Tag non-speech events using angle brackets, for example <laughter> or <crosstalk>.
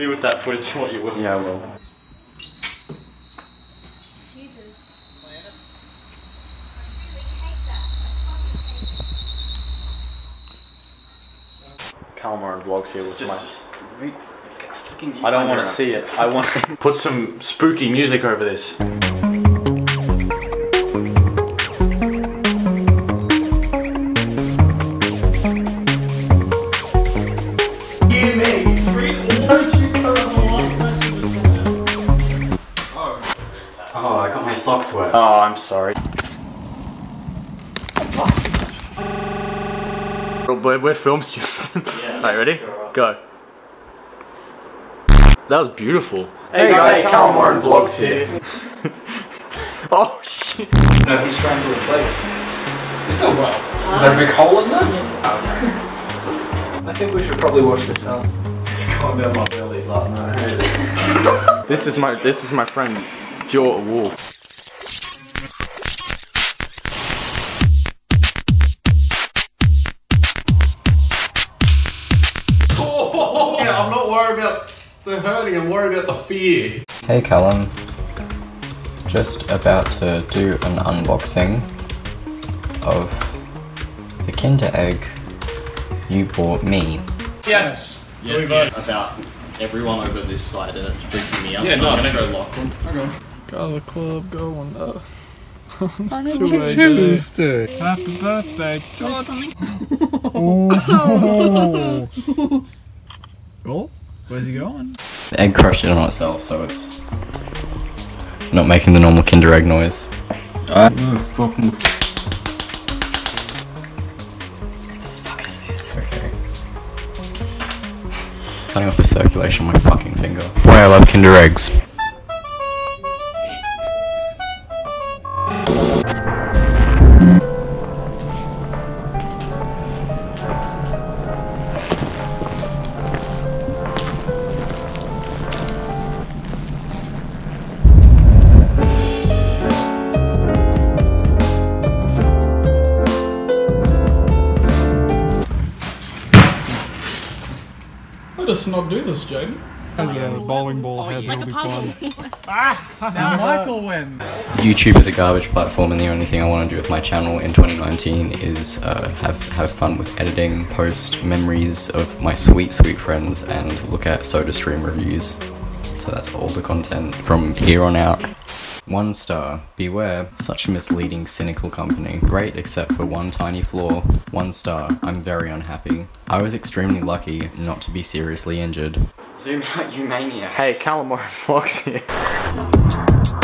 Do with that footage <laughs> what you will. Yeah, I will. Jesus. Calamar and vlogs here with Just, my. just. I don't want to see it. I want to <laughs> put some spooky music over this. Got my socks wet. Oh, I'm sorry. We're, we're film students. <laughs> Alright, ready? Go. That was beautiful. Hey guys, Calamar and Vlogs here. <laughs> Oh shit. No, he's scrambling plates. It's not well. Is there a big hole in there? I think we should probably wash this out. It's gone down my belly like no. <laughs> This is my this is my friend Joe Wolf. I'm worried about the hurting, I'm worried about the fear. Hey Callum. Just about to do an unboxing of the Kinder Egg you bought me. Yes. Yes, yeah, about everyone over this side, and it's freaking me out. Yeah, so no. I'm gonna go lock them. Color club going <laughs> <laughs> up. Tuesday. Happy birthday. Or something. <laughs> Oh, oh. Where's he going? The egg crushed it on itself, so it's not making the normal Kinder Egg noise. fucking. fuck is this? Okay. Cutting off the circulation on my fucking finger. Why I love Kinder Eggs. Let us not do this, Jaden. Has a bowling ball head. Like a It'll be puzzle. fun. <laughs> Now Michael wins. YouTube is a garbage platform, and the only thing I want to do with my channel in 2019 is uh, have have fun with editing, post memories of my sweet, sweet friends, and look at SodaStream reviews. So that's all the content from here on out. One star. Beware, such a misleading, cynical company. Great except for one tiny flaw. One star. I'm very unhappy. I was extremely lucky not to be seriously injured. Zoom out, you maniac. Hey, Calamar and vlogs here.